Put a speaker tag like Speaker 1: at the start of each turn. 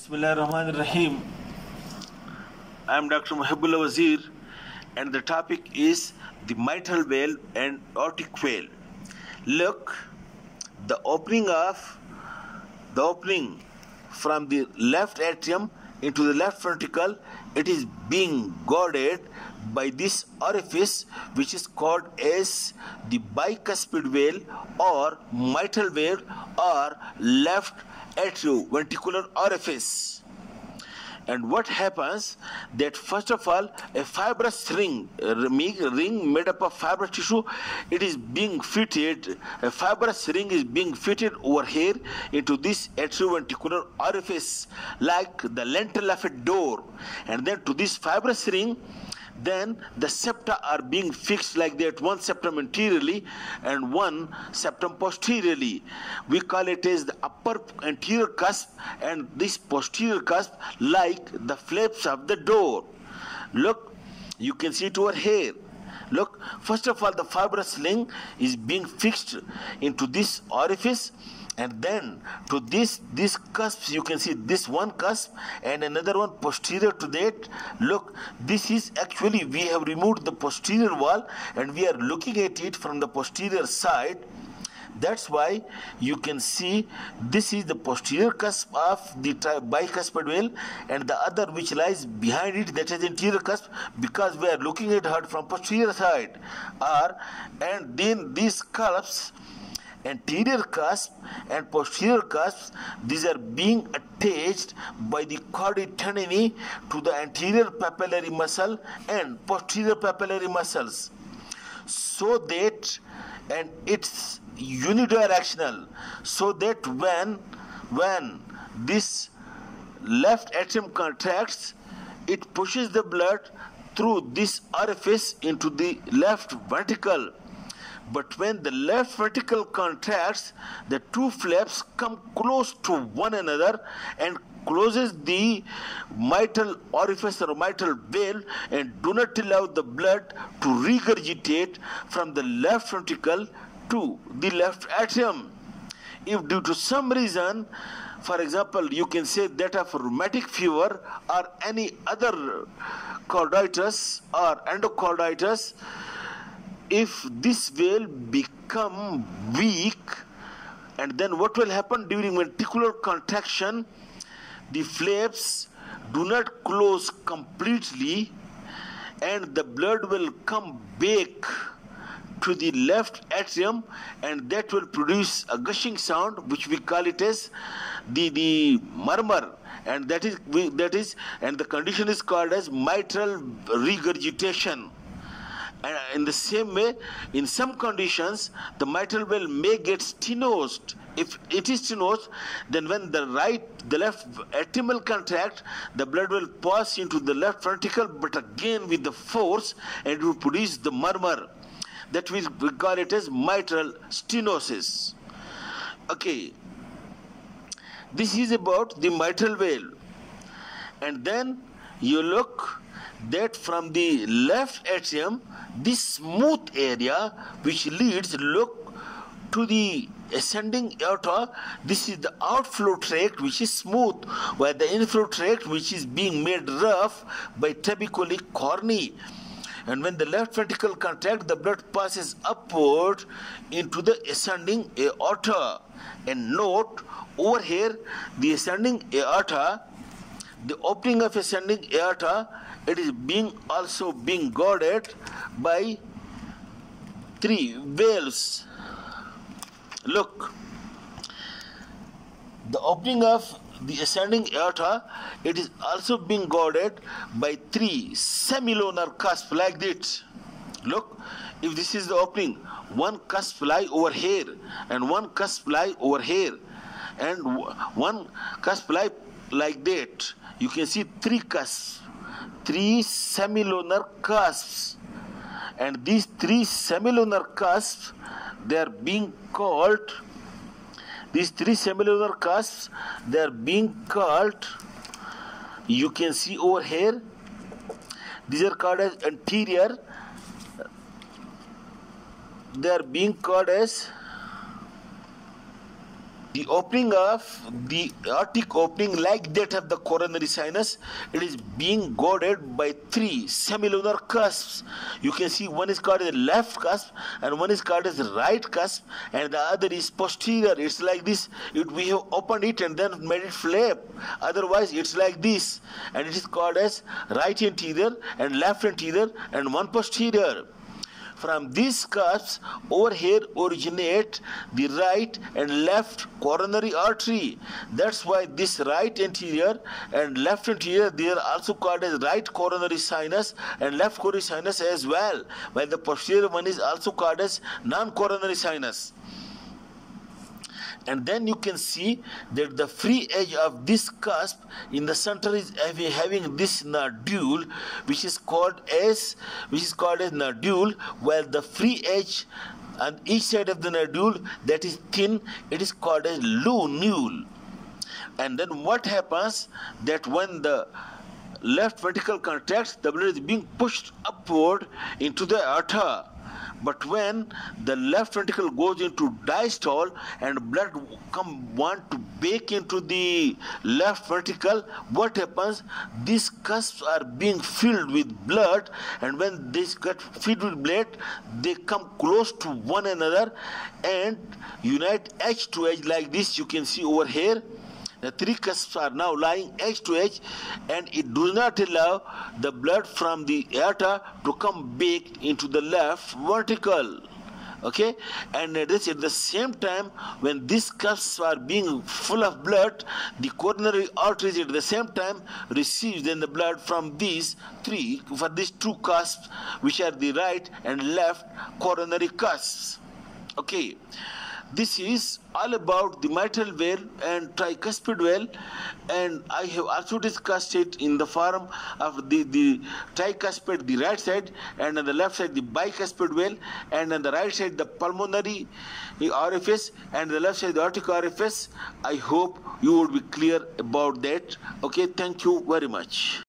Speaker 1: Bismillah Rahman Rahim. I am Dr. Mohibullah Wazir, and the topic is the mitral valve and aortic valve. Look, the opening of the opening from the left atrium into the left ventricle, it is being guarded by this orifice which is called as the bicuspid valve or mitral valve or left atrioventricular orifice. And what happens that first of all a fibrous ring a ring made up of fibrous tissue it is being fitted a fibrous ring is being fitted over here into this atrioventricular orifice like the lintel of a door. And then to this fibrous ring then the septa are being fixed like that one septum anteriorly and one septum posteriorly. We call it as the upper anterior cusp and this posterior cusp like the flaps of the door. Look you can see it over here. Look first of all the fibrous link is being fixed into this orifice and then to this this cusp you can see this one cusp and another one posterior to that. Look this is actually we have removed the posterior wall and we are looking at it from the posterior side. That's why you can see this is the posterior cusp of the bicuspid valve and the other which lies behind it that is anterior cusp because we are looking at her from posterior side. Are and then these cusps anterior cusp and posterior cusps these are being attached by the chordae tendineae to the anterior papillary muscle and posterior papillary muscles so that and it's unidirectional so that when when this left atrium contracts it pushes the blood through this orifice into the left ventricle but when the left ventricle contracts, the two flaps come close to one another and closes the mitral orifice or mitral valve and do not allow the blood to regurgitate from the left ventricle to the left atrium. If due to some reason, for example, you can say that of rheumatic fever or any other carditis or endocarditis, if this will become weak and then what will happen during ventricular contraction? The flaps do not close completely and the blood will come back to the left atrium and that will produce a gushing sound which we call it as the the murmur. And that is that is and the condition is called as mitral regurgitation and uh, in the same way, in some conditions, the mitral valve may get stenosed. If it is stenosed, then when the right, the left atrium will contract, the blood will pass into the left ventricle, but again with the force, and it will produce the murmur. That we call it as mitral stenosis. Okay. This is about the mitral valve. And then you look that from the left atrium this smooth area which leads look to the ascending aorta this is the outflow tract which is smooth while the inflow tract which is being made rough by trabeculae carneae and when the left ventricle contracts the blood passes upward into the ascending aorta and note over here the ascending aorta the opening of ascending aorta it is being also being guarded by three valves look. The opening of the ascending aorta it is also being guarded by three semilunar cusp like this. Look. If this is the opening one cusp lie over here and one cusp lie over here and one cusp lie like that. You can see three cusps three semilunar cusps. And these three semilunar cusps they are being called these three semilunar cusps they are being called you can see over here these are called as anterior they are being called as the opening of the aortic opening like that of the coronary sinus it is being guarded by three semilunar cusps. You can see one is called the left cusp and one is called as the right cusp and the other is posterior. It's like this. It, we have opened it and then made it flap. Otherwise it's like this. And it is called as right anterior and left anterior and one posterior from these cusps over here originate the right and left coronary artery. That's why this right anterior and left anterior they are also called as right coronary sinus and left coronary sinus as well. While the posterior one is also called as non-coronary sinus and then you can see that the free edge of this cusp in the center is having this nodule which is called as which is called as nodule while the free edge on each side of the nodule that is thin it is called as lunule and then what happens that when the left ventricle contracts the blood is being pushed upward into the aorta but when the left ventricle goes into diastole and blood come want to bake into the left ventricle, what happens? These cusps are being filled with blood, and when they get filled with blood, they come close to one another and unite edge to edge like this. You can see over here the three cusps are now lying edge to edge and it does not allow the blood from the aorta to come back into the left ventricle okay? And this at the same time when these cusps are being full of blood the coronary arteries at the same time receives then the blood from these three for these two cusps which are the right and left coronary cusps. Okay this is all about the mitral valve and tricuspid valve and I have also discussed it in the form of the, the tricuspid, the right side and on the left side the bicuspid valve and on the right side the pulmonary orifice and the left side the aortic orifice. I hope you will be clear about that. Okay, thank you very much.